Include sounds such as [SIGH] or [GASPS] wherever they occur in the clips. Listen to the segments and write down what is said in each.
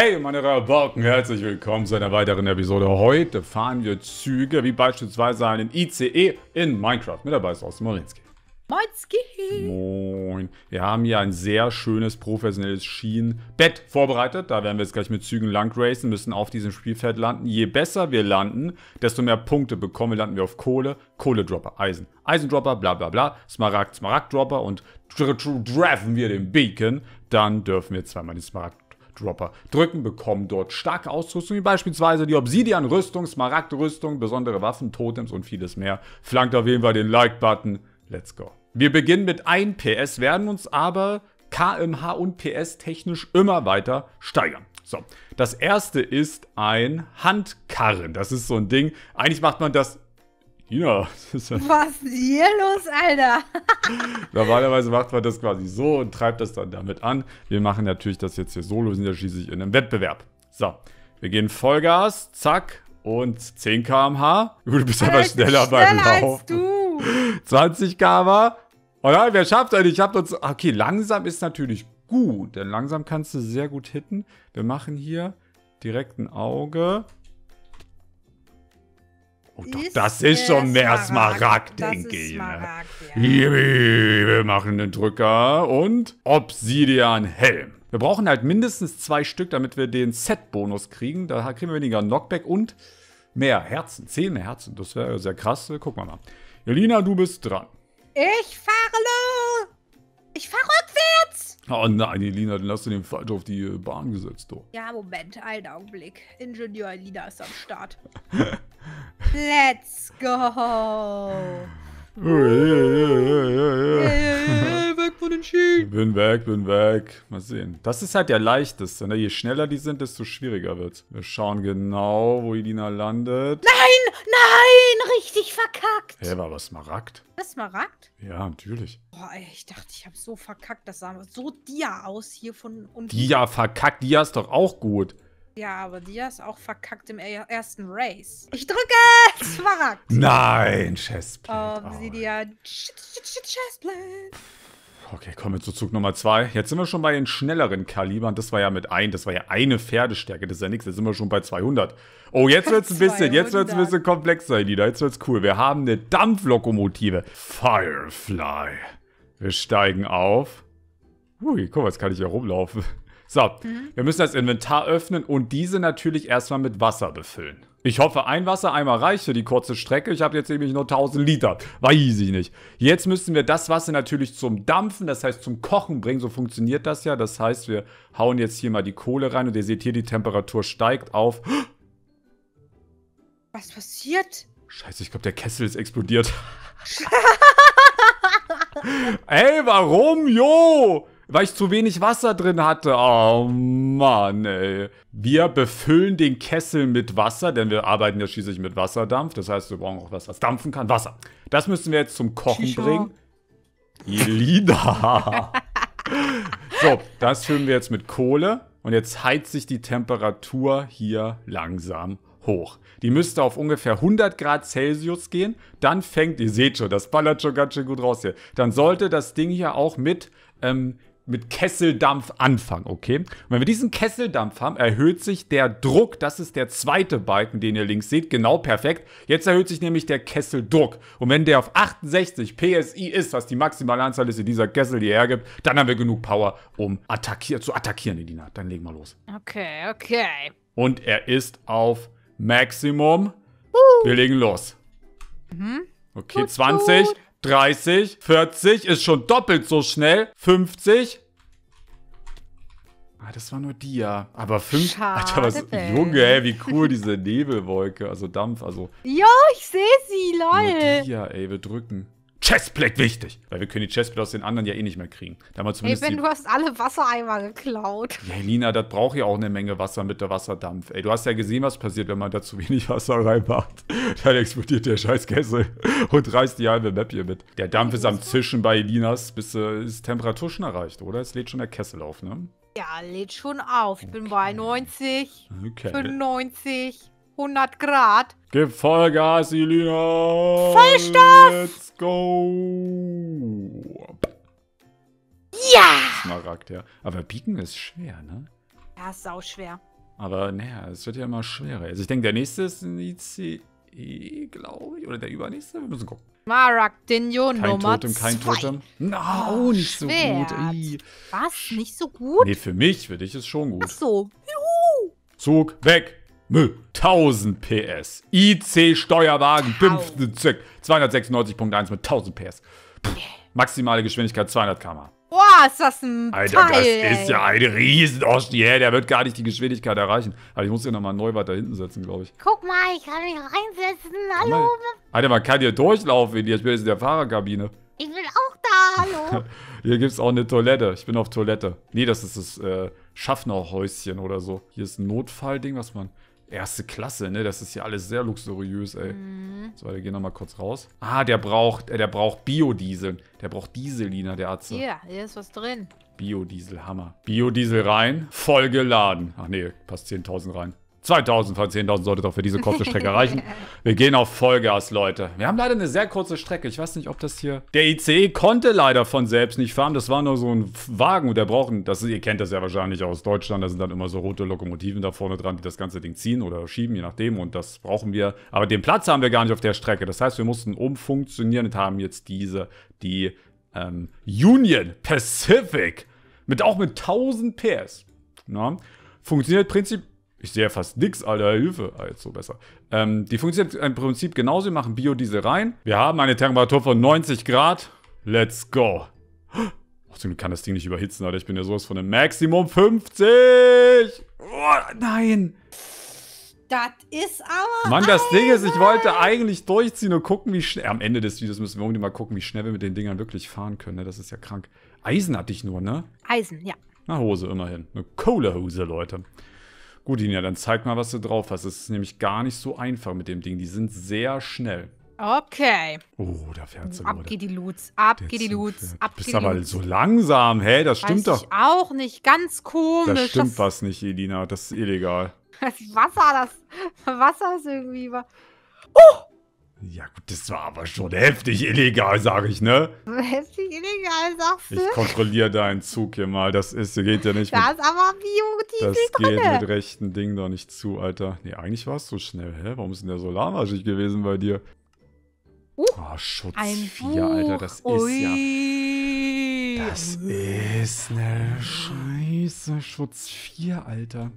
Hey meine Rabauken, herzlich willkommen zu einer weiteren Episode. Heute fahren wir Züge, wie beispielsweise einen ICE in Minecraft. Mit dabei ist Osten Morinski. Moinski. Moin. Wir haben hier ein sehr schönes, professionelles Schienenbett vorbereitet. Da werden wir jetzt gleich mit Zügen lang racen, müssen auf diesem Spielfeld landen. Je besser wir landen, desto mehr Punkte bekommen wir. Landen wir auf Kohle, Kohledropper, Eisen, Eisendropper, bla bla bla, Smaragd, Smaragddropper und treffen wir den Beacon, dann dürfen wir zweimal die Smaragd Dropper drücken, bekommen dort starke Ausrüstung, wie beispielsweise die Obsidian-Rüstung, Smaragd-Rüstung, besondere Waffen, Totems und vieles mehr. Flankt auf jeden Fall den Like-Button. Let's go. Wir beginnen mit 1 PS, werden uns aber KMH und PS technisch immer weiter steigern. So, das erste ist ein Handkarren. Das ist so ein Ding. Eigentlich macht man das ja, [LAUGHS] das ist ja Was ist hier los, Alter? [LAUGHS] Normalerweise macht man das quasi so und treibt das dann damit an. Wir machen natürlich das jetzt hier solo, sind ja schließlich in einem Wettbewerb. So, wir gehen Vollgas, zack, und 10 km/h. Du bist aber schneller, schneller beim Laufen. 20 [LAUGHS] km/h. Oh nein, wer schafft das? Ich hab uns. Okay, langsam ist natürlich gut, denn langsam kannst du sehr gut hitten. Wir machen hier direkt ein Auge. Oh, doch, das ist schon mehr Smaragd, denke ich. Ne? Ja. Wir machen den Drücker und Obsidian-Helm. Wir brauchen halt mindestens zwei Stück, damit wir den Set-Bonus kriegen. Da kriegen wir weniger Knockback und mehr Herzen. Zehn mehr Herzen. Das wäre sehr krass. Gucken wir mal. Jelina, du bist dran. Ich fahre. Ich fahre rückwärts. Oh nein, Elina, dann hast du den falsch auf die Bahn gesetzt, doch. Ja, Moment, einen Augenblick. Ingenieur Elina ist am Start. [LAUGHS] Let's go. weg von den Schienen. Bin weg, bin weg. Mal sehen. Das ist halt der leichteste. Ne? Je schneller die sind, desto schwieriger wird Wir schauen genau, wo Elina landet. Nein, nein, richtig verkackt. Hä, hey, war was Smaragd? Was Smaragd? Ja, natürlich. Boah, ey, ich dachte, ich habe so verkackt. Das sah so Dia aus hier von unten. Dia verkackt. Dia ist doch auch gut. Ja, aber Dia ist auch verkackt im ersten Race. Ich drücke Smaragd. [LAUGHS] Nein, Chestplate. Obsidian. Oh. Chestplate. Okay, kommen wir zu Zug Nummer 2. Jetzt sind wir schon bei den schnelleren Kalibern. Das war ja mit ein, das war ja eine Pferdestärke. Das ist ja nichts. Jetzt sind wir schon bei 200. Oh, jetzt wird es ein bisschen, jetzt wird's ein bisschen komplexer, Elida. Jetzt wird's cool. Wir haben eine Dampflokomotive. Firefly. Wir steigen auf. Ui, guck mal, jetzt kann ich hier rumlaufen. So, mhm. wir müssen das Inventar öffnen und diese natürlich erstmal mit Wasser befüllen. Ich hoffe, ein Wassereimer reicht für die kurze Strecke. Ich habe jetzt nämlich nur 1000 Liter. Weiß ich nicht. Jetzt müssen wir das Wasser natürlich zum Dampfen, das heißt zum Kochen bringen. So funktioniert das ja. Das heißt, wir hauen jetzt hier mal die Kohle rein und ihr seht hier, die Temperatur steigt auf. Was passiert? Scheiße, ich glaube, der Kessel ist explodiert. [LAUGHS] Ey, warum, jo? Weil ich zu wenig Wasser drin hatte. Oh Mann, ey. Wir befüllen den Kessel mit Wasser, denn wir arbeiten ja schließlich mit Wasserdampf. Das heißt, wir brauchen auch was, was dampfen kann. Wasser. Das müssen wir jetzt zum Kochen Shisha. bringen. Elida. so, das füllen wir jetzt mit Kohle. Und jetzt heizt sich die Temperatur hier langsam hoch. Die müsste auf ungefähr 100 Grad Celsius gehen. Dann fängt, ihr seht schon, das ballert schon ganz schön gut raus hier. Dann sollte das Ding hier auch mit ähm, mit Kesseldampf anfangen, okay? Und wenn wir diesen Kesseldampf haben, erhöht sich der Druck. Das ist der zweite Balken, den ihr links seht. Genau, perfekt. Jetzt erhöht sich nämlich der Kesseldruck. Und wenn der auf 68 PSI ist, was die maximale Anzahl ist, die dieser Kessel hier hergibt, dann haben wir genug Power, um attackier zu attackieren, Edina. Dann legen wir los. Okay, okay. Und er ist auf Maximum. Uh. Wir legen los. Mhm. Okay, gut, 20. Gut. 30, 40, ist schon doppelt so schnell. 50. Ah, das war nur Dia. Aber 5. Schade, Alter, was. Denn. Junge, ey, wie cool diese Nebelwolke. Also Dampf, also. Jo, ich sehe sie, lol. Nur Dia, ey, wir drücken. Chestplate wichtig. Weil wir können die Chestplate aus den anderen ja eh nicht mehr kriegen. Damals Ey, Ben, du hast alle Wassereimer geklaut. Ja, Lina, das braucht ja auch eine Menge Wasser mit der Wasserdampf. Ey, du hast ja gesehen, was passiert, wenn man da zu wenig Wasser reinmacht. [LAUGHS] Dann explodiert der Scheißkessel und reißt die halbe Map hier mit. Der Dampf ist am Zischen bei Linas, bis äh, ist Temperatur schon erreicht, oder? Es lädt schon der Kessel auf, ne? Ja, lädt schon auf. Ich bin bei 90, okay. 95. 100 Grad. Gib Vollgas, Elina. Vollstoff. Let's go. Ja. Smaragd, ja. Aber Biegen ist schwer, ne? Ja, ist sau schwer. Aber naja, es wird ja immer schwerer. Also ich denke, der nächste ist ein ICE, glaube ich. Oder der übernächste. Wir müssen gucken. Maragdinho Nummer Totem, kein zwei. Totem. Na, oh, nicht Schwert. so gut. Ey. Was? Nicht so gut? Nee, für mich, für dich ist schon gut. Ach so. Zug weg. Mü. 1000 PS. IC Steuerwagen, Wow. 5. Zug. 296.1 mit 1000 PS. Pff, maximale Geschwindigkeit 200 km. Boah, ist das ein Alter, Teil, das ey. ist ja ein Riesen-Oschi, hä? Der wird gar nicht die Geschwindigkeit erreichen. Aber ich muss ja nochmal neu weiter hinten setzen, glaube ich. Guck mal, ich kann mich reinsetzen. Hallo. Alter, man kann hier durchlaufen. Ich bin jetzt in der Fahrerkabine. Ich bin auch da. Hallo. [LAUGHS] Hier gibt's auch eine Toilette. Ich bin auf Toilette. Nee, das ist das äh, Schaffnerhäuschen oder so. Hier ist ein Notfallding, was man. Erste Klasse, ne? Das ist ja alles sehr luxuriös, ey. Mhm. So, wir gehen nochmal kurz raus. Ah, der braucht, äh, der braucht Biodiesel. Der braucht Diesel, Lina, der Arzt. Hier, hier ist was drin. Biodiesel, Hammer. Biodiesel rein, voll geladen. Ach nee, passt 10.000 rein. 2.000 von 10.000 sollte doch für diese kurze Strecke [LAUGHS] reichen. Wir gehen auf Vollgas, Leute. Wir haben leider eine sehr kurze Strecke. Ich weiß nicht, ob das hier... Der ICE konnte leider von selbst nicht fahren. Das war nur so ein Wagen und der braucht... ein- Das, ihr kennt das ja wahrscheinlich aus Deutschland. Da sind dann immer so rote Lokomotiven da vorne dran, die das ganze Ding ziehen oder schieben, je nachdem. Und das brauchen wir. Aber den Platz haben wir gar nicht auf der Strecke. Das heißt, wir mussten umfunktionieren und haben jetzt diese, die ähm, Union Pacific. Mit auch mit 1000 PS. Na? Funktioniert Prinzip. Ich sehe ja fast nix, Alter, Hilfe. Ah, jetzt so besser. Ähm, die funktioniert im Prinzip genauso. Wir machen Biodiesel rein. Wir haben eine Temperatur von 90 Grad. Let's go. Oh, zum Glück kann das Ding nicht überhitzen, Alter. Ich bin ja sowas von einem Maximum 50. Oh, nein. Das ist aber. Mann, das Ding ist, ich wollte eigentlich durchziehen und gucken, wie schnell. Am Ende des Videos müssen wir unbedingt mal gucken, wie schnell wir mit den Dingern wirklich fahren können. Ne? Das ist ja krank. Eisen hatte ich nur, ne? Eisen, ja. Eine Hose immerhin. Eine Kohlehose, Leute. Gut, Ina, dann zeig mal, was du drauf hast. Es ist nämlich gar nicht so einfach mit dem Ding. Die sind sehr schnell. Okay. Oh, da fährt sie, Ab geht die Lutz. Ab geht die Zug Lutz. fährt. Ab Du bist geht die aber so langsam, hä? Das stimmt Weiß doch. ich auch nicht. Ganz komisch. Da stimmt das, was nicht, Elina. Das ist illegal. [LAUGHS] Das Wasser, das Wasser ist irgendwie. wa- Ja, gut, das war aber schon heftig illegal, sag ich, ne? Heftig illegal, sagst du? Ich kontrolliere deinen Zug hier mal. Das ist, geht ja nicht Da ist aber Das Biodiesel geht mit rechten Ding doch nicht zu, Alter. Nee, eigentlich war es so schnell. Hä? Warum ist denn der so lahmarschig gewesen bei dir? Uh, oh, Schutz Ein 4, Alter. Das Buch. ist ja... Ui. Das ist eine Scheiße. Schutz 4, Alter.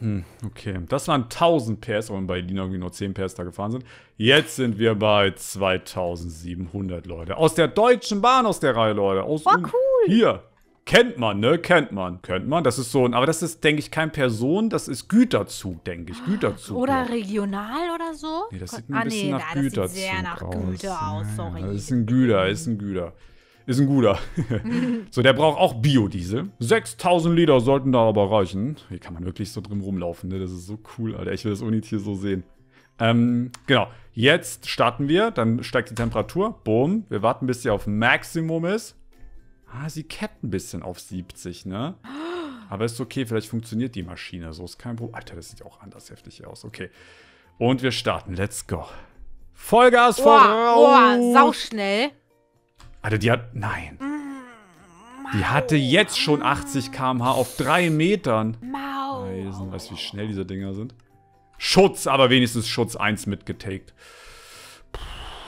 Hm, okay. Das waren 1000 PS, weil bei Lina irgendwie nur 10 PS da gefahren sind. Jetzt sind wir bei 2700, Leute. Aus der Deutschen Bahn aus der Reihe, Leute. Aus War cool. Hier. Kennt man, ne? Kennt man. Kennt man. Das ist so ein, aber das ist, denke ich, kein Person, das ist Güterzug, denke ich. Güterzug. Oder ich. regional oder so? Nee, das sieht ah, ein bisschen nee, nach das Güterzug sieht sehr nach aus. Güter aus, Ja, sorry. Das ist ein Güter, ist ein Güter. Ist ein guter. [LAUGHS] so, der braucht auch Biodiesel. 6000 Liter sollten da aber reichen. Hier kann man wirklich so drin rumlaufen, ne? Das ist so cool, Alter. Ich will das Unit hier so sehen. Ähm, genau. Jetzt starten wir, dann steigt die Temperatur. Boom. Wir warten, bis sie auf Maximum ist. Ah, sie cappt ein bisschen auf 70, ne? Aber ist okay, vielleicht funktioniert die Maschine. So ist kein Problem. Alter, das sieht ja auch anders heftig aus. Okay. Und wir starten. Let's go. Vollgas Oh, voraus. oh, sauschnell. Alter, die hat. Nein. Die hatte jetzt schon 80 km/h auf 3 Metern. Mau. Eisen, weißt du, wie schnell diese Dinger sind? Schutz, aber wenigstens Schutz 1 mitgetaked.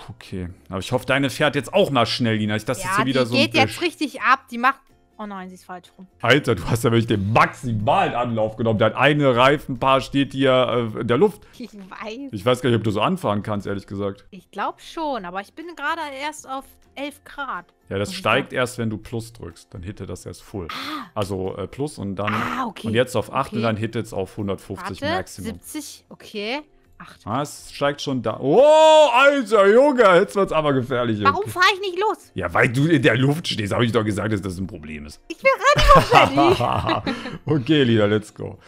Okay. Aber ich hoffe, deine fährt jetzt auch mal schnell, Lina. Ich, das ist Ja, hier wieder die so geht jetzt richtig ab. Die macht. Oh nein, sie ist falsch rum. Alter, du hast ja wirklich den maximalen Anlauf genommen. Der eine Reifenpaar steht hier äh, in der Luft. Ich weiß. Ich weiß gar nicht, ob du so anfahren kannst, ehrlich gesagt. Ich glaube schon, aber ich bin gerade erst auf 11 Grad. Ja, das ich steigt erst, wenn du Plus drückst. Dann hittet das erst full. Also äh, Plus und dann. Ah, okay. Und jetzt auf 8 Okay. und dann hittet es auf 150 Warte, Maximum. 70, okay. 8. Ah, es steigt schon da. Oh, Alter, Junge, jetzt wird's aber gefährlich. Warum fahre ich nicht los? Ja, weil du in der Luft stehst, habe ich doch gesagt, dass das ein Problem ist. Ich bin ready. [LAUGHS] [LAUGHS] okay, Lina, let's go.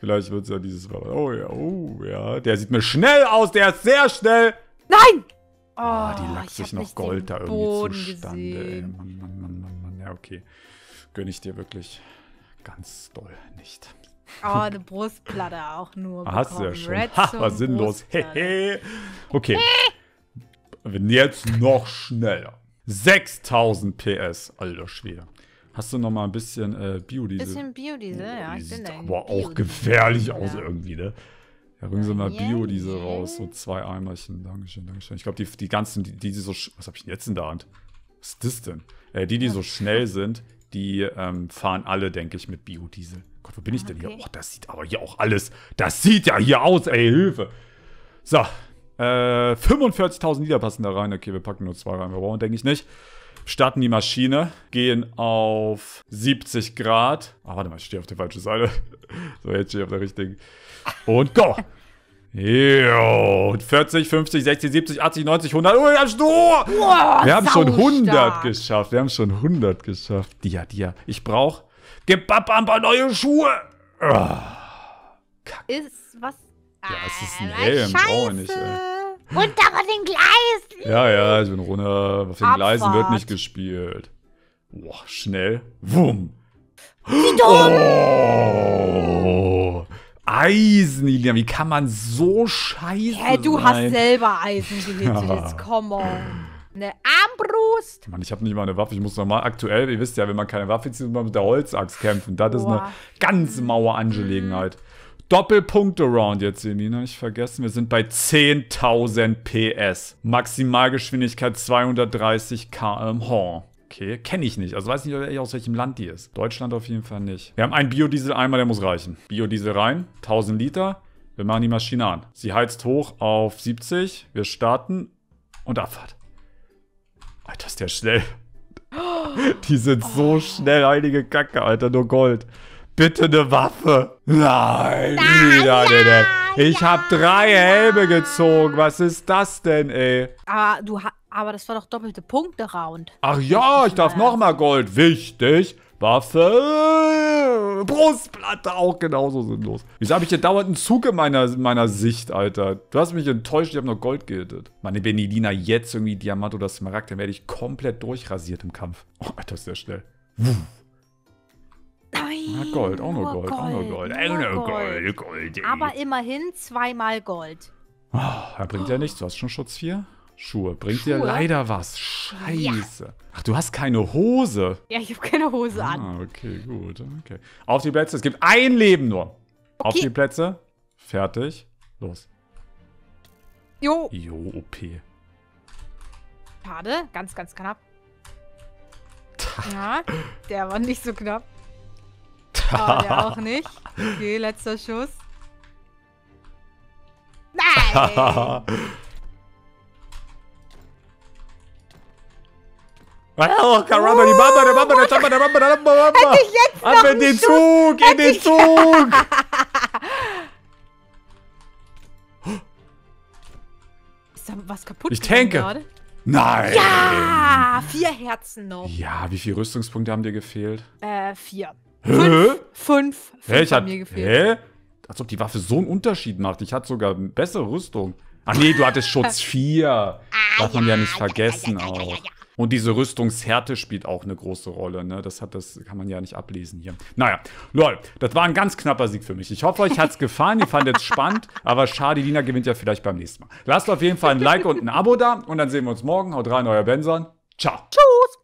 Vielleicht wird's ja dieses Mal. Oh ja, oh ja. Der sieht mir schnell aus, der ist sehr schnell. Nein! Oh, Ah, die lag ich sich noch Gold da irgendwie Boden zustande. Gesehen. Mann, Mann, Mann, Mann, Mann. Ja, okay. Gönn ich dir wirklich ganz doll nicht. Oh, eine Brustplatte auch nur. Ah, hast du ja schon. Redstone Ha, war sinnlos. Hehe. okay. Wenn jetzt noch schneller. 6000 PS. Alter Schwede. Hast du noch mal ein bisschen äh, Biodiesel? Bisschen Biodiesel, oh, ja. Die Ich sieht bin aber auch gefährlich aus Ja. irgendwie, ne? Ja, bringen Sie mal Biodiesel ja. raus. So zwei Eimerchen. Dankeschön, Dankeschön. Ich glaube, die, die ganzen, die, die so. Was habe ich denn jetzt in der Hand? Was ist das denn? Äh, die, die so schnell sind, die ähm, fahren alle, denke ich, mit Biodiesel. Gott, wo bin ich denn hier? Okay. Oh, das sieht aber hier auch alles. Das sieht ja hier aus, ey, Hilfe. So. Äh, 45.000 Liter passen da rein. Okay, wir packen nur zwei rein. Wir brauchen, denke ich, nicht. Starten die Maschine, gehen auf 70 Grad. Ah, warte mal, ich stehe auf der falschen Seite. [LAUGHS] So, jetzt stehe ich auf der richtigen. Und go! Jo, und 40, 50, 60, 70, 80, 90, 100. Oh, ja, Stur! Boah, Wir haben schon 100 saustark. geschafft. Wir haben schon 100 geschafft. Dia, dia. Ich brauche. Gib Papa ein paar neue Schuhe. Ah, Ist was? Ja, es ist ein Ah, Helm, brauche ich Scheiße. nicht, ey. Runter von den Gleisen. Ja, ja, ich bin runter. Auf den Gleisen wird Abfahrt. nicht gespielt. Boah, schnell. Wumm. Oh. Eisen, Ilian. Wie kann man so scheiße Hä, du hast sein? selber Eisen gehittet. [LAUGHS] Ja. Jetzt come on. Eine Armbrust. Mann, ich habe nicht mal eine Waffe. Ich muss nochmal aktuell, ihr wisst ja, wenn man keine Waffe zieht, muss man mit der Holzaxt kämpfen. Das ist eine Boah. ganz maue Angelegenheit. Doppelpunkt-Around jetzt, Elina, nicht vergessen. Wir sind bei 10.000 PS. Maximalgeschwindigkeit 230 km/h. Okay, kenne ich nicht. Also weiß nicht aus welchem Land die ist. Deutschland auf jeden Fall nicht. Wir haben einen Biodiesel-Eimer, der muss reichen. Biodiesel rein, 1000 Liter. Wir machen die Maschine an. Sie heizt hoch auf 70. Wir starten und Abfahrt. Alter, ist der schnell. [GASPS] Die sind so schnell, heilige Kacke, Alter, nur Gold. Bitte eine Waffe. Nein, wieder, nee, nee. Ich hab drei Helme gezogen. Was ist das denn, ey? Aber, du aber das war doch doppelte Punkte-Round. Ach ja, ich darf noch mal Gold. Wichtig. Waffe. Brustplatte auch genauso sinnlos. Wieso habe ich hier dauernd einen Zug in meiner, meiner Sicht, Alter? Du hast mich enttäuscht, ich habe noch Gold gehittet. Meine Benedina jetzt irgendwie Diamant oder Smaragd, dann werde ich komplett durchrasiert im Kampf. Oh, Alter, ist der schnell. Nein. Ah, Gold, auch nur Gold, auch nur Gold. Auch nur Gold, Gold. ey. Aber immerhin zweimal Gold. Ah, er bringt ja nichts. Du hast schon Schutz 4? Schuhe. Bringt dir Schuhe? leider was. Scheiße. Ach, du hast keine Hose. Ja, ich habe keine Hose an. Ah, okay, gut. Okay. Auf die Plätze. Es gibt ein Leben nur. Auf Okay. die Plätze. Fertig. Los. Jo. Jo, OP. Schade. Ganz, ganz knapp. Ja, der war nicht so knapp. Aber der auch nicht. Okay, letzter Schuss. Nein! [LAUGHS] Hätte ich jetzt Ab noch in den Zug, in den Zug. [LAUGHS] Ist da was kaputt Ich tanke. gerade? Nein. Ja, vier Herzen noch. Ja, wie viele Rüstungspunkte haben dir gefehlt? Äh, vier. Hä? Fünf. Fünf. Hä, Fünf ich haben hab, mir gefehlt. hä? Als ob die Waffe so einen Unterschied macht. Ich hatte sogar bessere Rüstung. Ach nee, du hattest Schutz [LAUGHS] 4. Darf man ja nicht vergessen auch. Und diese Rüstungshärte spielt auch eine große Rolle, ne? Das, hat, das kann man ja nicht ablesen hier. Naja, lol, das war ein ganz knapper Sieg für mich. Ich hoffe, euch hat's gefallen. Ihr fandet es spannend, [LAUGHS] aber schade, Lina gewinnt ja vielleicht beim nächsten Mal. Lasst auf jeden Fall ein Like und ein Abo da und dann sehen wir uns morgen. Haut rein, euer Benson. Ciao. Tschüss.